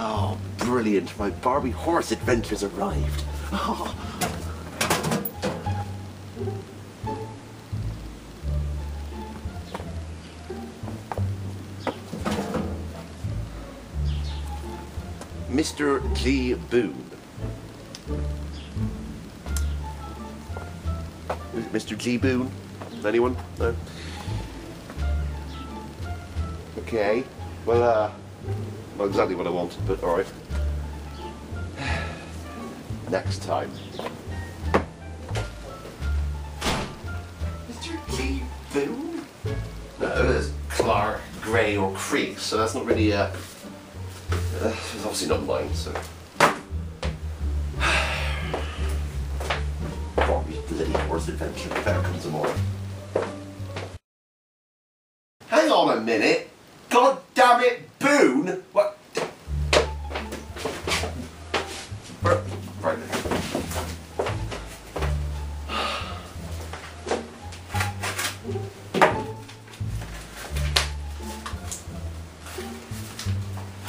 Oh, brilliant. My Barbie horse adventures arrived. Oh. Mr. G. Boone. Mr. G. Boone? Anyone? No? Okay. Well, uh, not exactly what I wanted, but alright. Next time. Mr. G. Boone? No, it's Clark, Grey, or Creek, so that's not really, uh, uh it's obviously not mine, so. Bobby bloody horse adventure, better come tomorrow. Hang on a minute! God damn it, Boone! What? Right.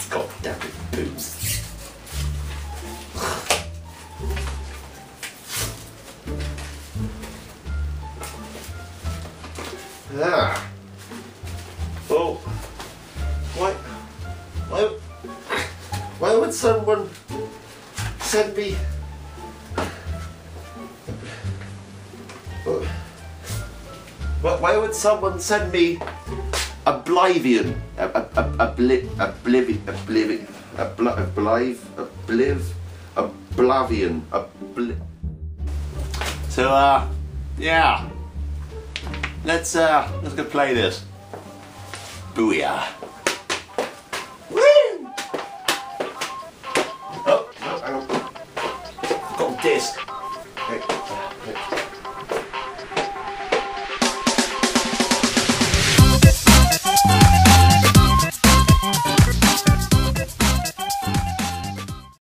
God damn it, Boone. Ah. Oh. Why? Why? Why would someone send me? Why, why would someone send me Oblivion? A, a, a, obli, oblivion, oblivion, obli, obliv, obliv, oblivion, obli. So, uh, yeah. Let's, uh, let's go play this. Booyah. risk